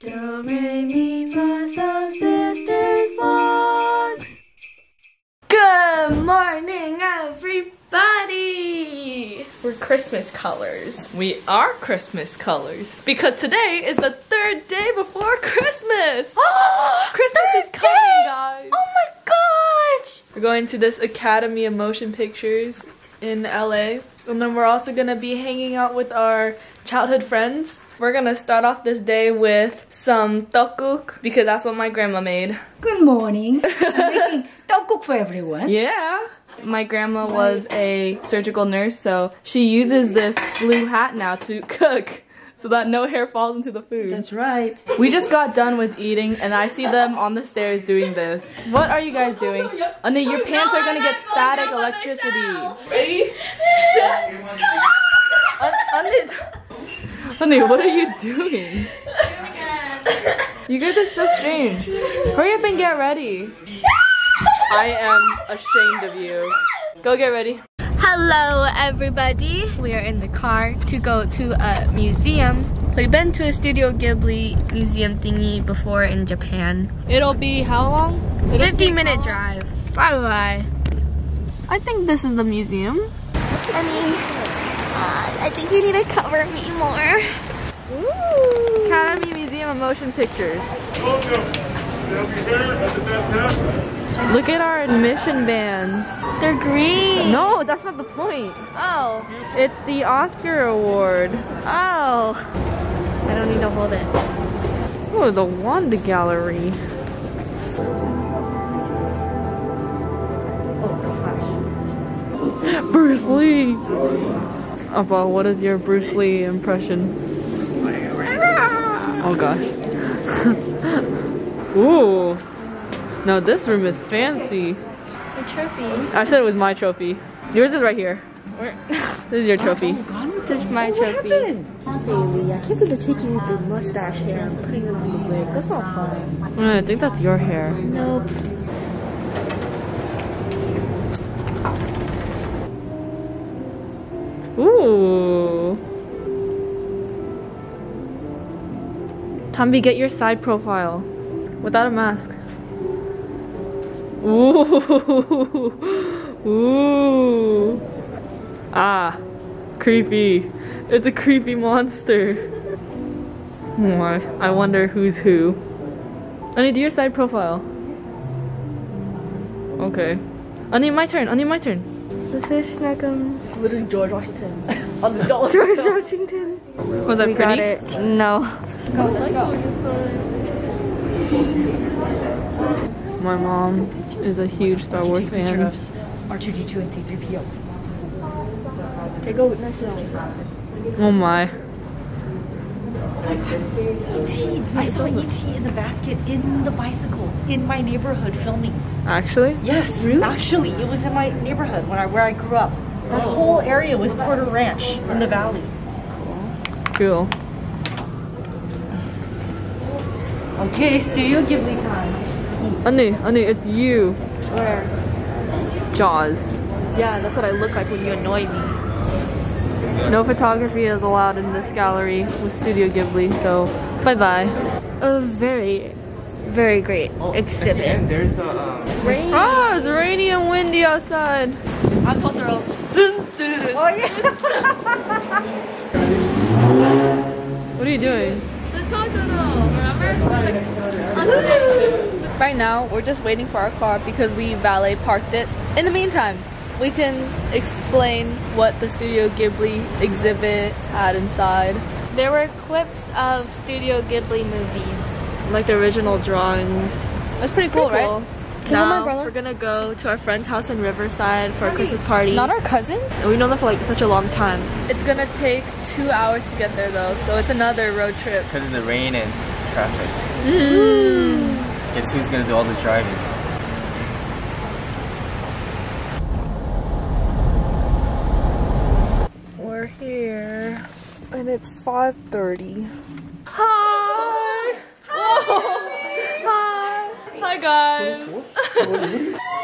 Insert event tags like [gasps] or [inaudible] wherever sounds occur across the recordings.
Do, re, mi, fa, sol, sisters vlogs. Good morning, everybody. We're Christmas colors. We are Christmas colors because today is the third day before Christmas. [gasps] Christmas is coming, day. guys. Oh my gosh. We're going to this Academy of Motion Pictures in LA. And then we're also gonna be hanging out with our childhood friends. We're gonna start off this day with some tteokguk because that's what my grandma made. Good morning. I'm making [laughs] tteokguk for everyone. Yeah. My grandma was a surgical nurse, so she uses this blue hat now to cook so that no hair falls into the food. That's right. We just got done with eating and I see them on the stairs doing this. What are you guys doing? Anu, your pants are gonna get static electricity. Ready? Set. Anu, Anu, what are you doing? You guys are so strange. Hurry up and get ready. I am ashamed of you. Go get ready. Hello, everybody. We are in the car to go to a museum. We've been to a Studio Ghibli museum thingy before in Japan. It'll be how long? It'll 50 take minute how drive. Bye bye. I think this is the museum. I mean, uh, I think you need to cover me more. Ooh. Academy Museum of Motion Pictures. Welcome. They'll be here at the fantastic. Look at our admission bands. They're green. No, that's not the point. Oh. It's the Oscar Award. Oh. I don't need to hold it. Oh, the Wanda Gallery. [laughs] Bruce Lee. Abba, what is your Bruce Lee impression? [laughs] Oh gosh. [laughs] Ooh. No, this room is fancy. The trophy. I said it was my trophy. Yours is right here. [laughs] This is your trophy. This is my trophy. Daily, I can't believe they're taking the mustache hair and putting it on the wig. That's not fun. Mm, I think that's your hair. Nope. Ooh. Danbee, get your side profile without a mask. Ooh. [laughs] Ooh. Ah. Creepy. It's a creepy monster. Oh, I I wonder who's who. Ani, do your side profile. Okay. Ani, my turn. Ani, my turn. The fish snuggums. Literally George Washington [laughs] on the [laughs] dollar. George Washington. Was that We pretty? got it. No. My mom is a huge Star Wars fan. R2D2 and C3PO. Okay, go next one. Oh my. E.T. I saw E.T. in the basket in the bicycle in my neighborhood filming. Actually? Yes, Really? actually, it was in my neighborhood when I where I grew up. The oh. whole area was Porter Ranch in the valley. Cool. Cool. Okay, Studio Ghibli time. Anu, Anu, it's you. Where? Jaws. Yeah, that's what I look like when you annoy me. No photography is allowed in this gallery with Studio Ghibli, so bye bye. A very, very great exhibit. There's a um, Rain. Oh, it's rainy and windy outside. I'm Totoro. [laughs] oh yeah. [laughs] What are you doing? Right now, we're just waiting for our car because we valet parked it. In the meantime, we can explain what the Studio Ghibli exhibit had inside. There were clips of Studio Ghibli movies. Like the original drawings. That's pretty cool, Pretty cool. right? Is my Now, brother? we're gonna go to our friend's house in Riverside for a Christmas party. Not our cousins? And we've known them for like such a long time. It's gonna take two hours to get there though, so it's another road trip. because of the rain and traffic. Mm. Guess who's gonna do all the driving? We're here, and it's 5.30. Hi! my god.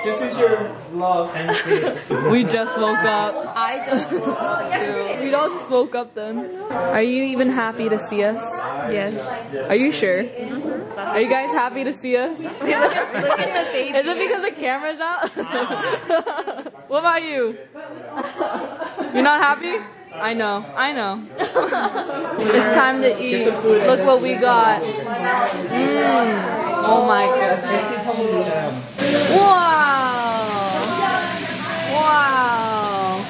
This is your vlog. [laughs] we just woke up. I just woke up oh, too. We all just woke up then. Are you even happy to see us? Yes. Are you sure? Are you guys happy to see us? [laughs] Look at the baby. Is it because the camera's out? [laughs] what about you? You're not happy? I know, I know. it's time to eat. Look what we got. Mm. Oh my goodness. Wow. Wow.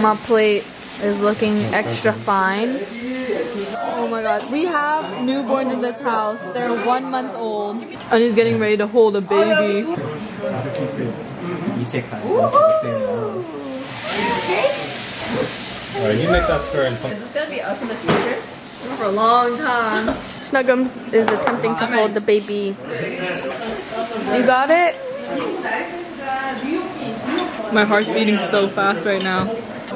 My plate is looking extra fine. Oh my god, we have newborns in this house. They're one month old. And he's getting ready to hold a baby. Alright, you make that sure. Is this gonna be us in the future? for a long time. Snuggum is attempting to hold the baby. You got it? My heart's beating so fast right now.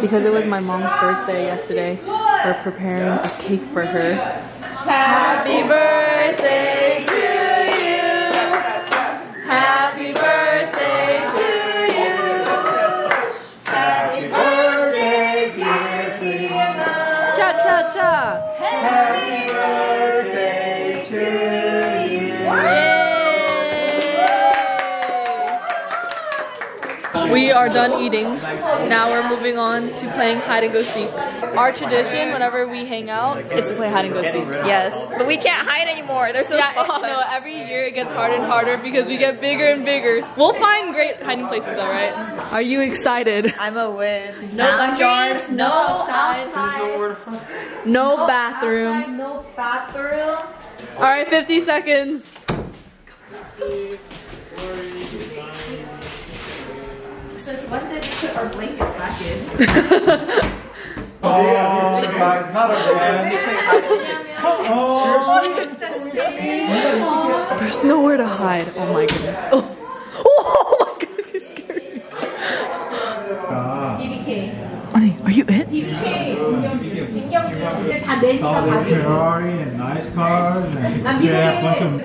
Because it was my mom's birthday yesterday, we're preparing a cake for her. Happy birthday are done eating. Now we're moving on to playing hide and go seek. Our tradition, whenever we hang out, is to play hide and go seek. Yes, but we can't hide anymore. There's no yeah, spots. No, every year it gets harder and harder because we get bigger and bigger. We'll find great hiding places though, right? Are you excited? I'm a win. No no, no outside. No, no bathroom. Outside, no bathroom. All right, 50 seconds. Since when did we put our blanket back in? [laughs] oh, oh, guys, not again. Oh, There's nowhere to hide. Oh my goodness. Oh. Are you it? Solid Ferrari and nice cars and yeah, bunch of...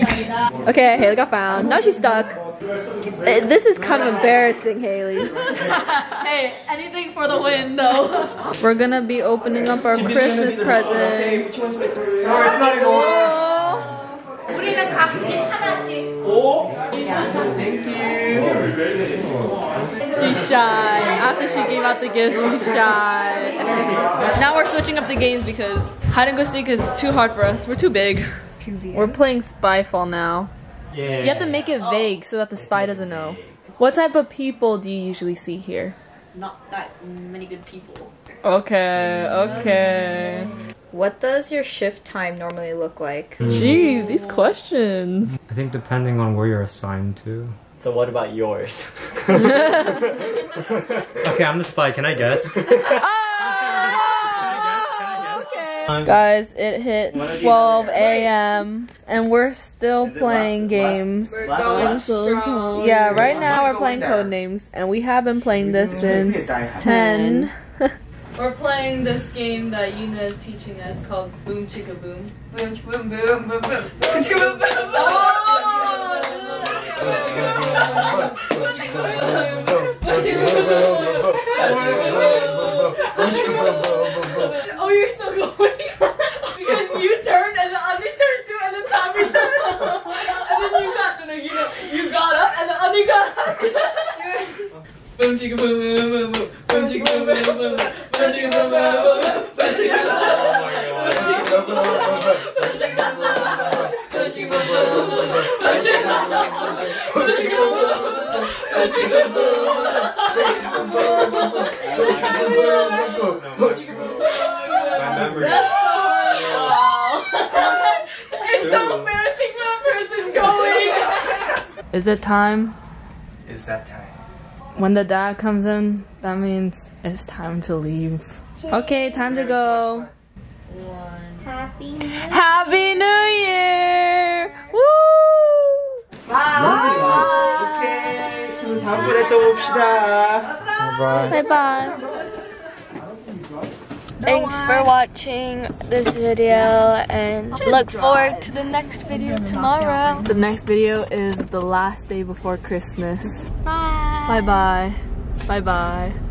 Got found. Okay, Hailey got found. Now she's stuck. Uh, this is kind of embarrassing, Hailey. [laughs] hey, anything for the win, though. We're gonna be opening up our Christmas presents. It's not. Thank you. She's shy. After she gave out the gift, she's shy. Now we're switching up the games because hide and go seek is too hard for us. We're too big. We're playing Spyfall now. Yeah. You have to make it vague so that the spy doesn't know. What type of people do you usually see here? Not that many good people. Okay, okay what does your shift time normally look like? Mm. These questions. I think depending on where you're assigned to. So what about yours? [laughs] okay, I'm the spy. Can I guess? Guys, it hit 12 a.m. and we're still playing games. We're going strong. Yeah, right now we're playing code names, and we have been playing this since 10. We're playing this game that Yuna is teaching us called Boom Chicka Boom. Boom Chicka Boom Boom Boom Boom Boom Chicka Boom Boom. Oh! oh, you're still going [laughs] because you turned and the other turned too, and then Tommy turned, [laughs] and then you got no, no, you you got up and the other got up. boom chicka boom boom boom. That's so hard. it's so embarrassing for that person going. Is it time? Is that time? When the dad comes in, that means it's time to leave. Okay, time to go. Yeah. Happy New Happy New Year! Woo! 오케이. 그럼 다음번에 또 봅시다. Bye. Bye bye. Thanks for watching this video and look forward to the next video tomorrow. The next video is the last day before Christmas. Bye. Bye bye. Bye bye.